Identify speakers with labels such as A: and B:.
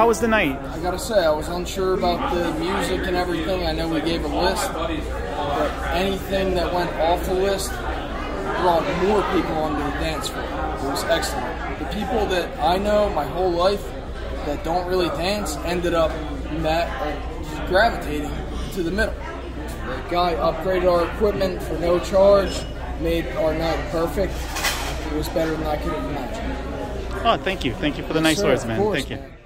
A: How was the night?
B: I gotta say, I was unsure about the music and everything. I know we gave a list, but anything that went off the list brought more people onto the dance floor. It was excellent. The people that I know my whole life that don't really dance ended up gravitating to the middle. The guy upgraded our equipment for no charge, made our night perfect. It was better than I could have imagined.
A: Oh, thank you. Thank you for the nice
B: Sir,
A: words, man.
B: course,
A: thank you.
B: man.